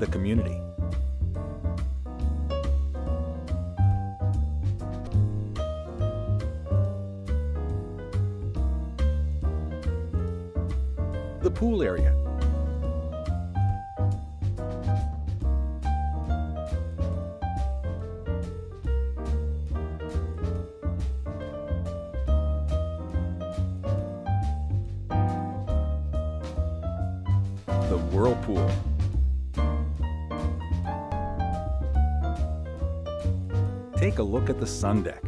the community. The pool area. The whirlpool. Take a look at the sun deck.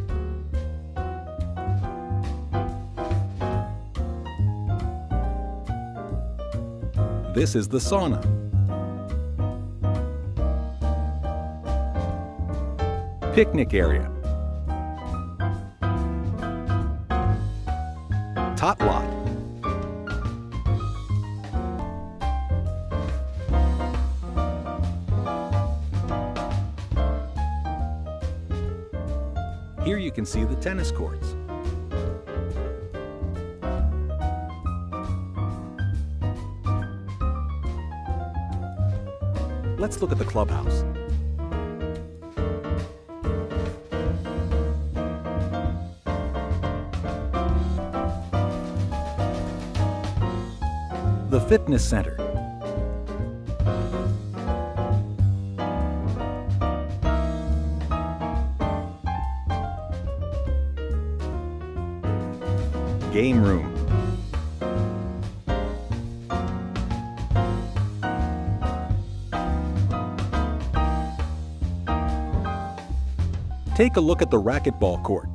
This is the sauna. Picnic area. Tot lot. Here you can see the tennis courts. Let's look at the clubhouse. The fitness center. Game room. Take a look at the racquetball court.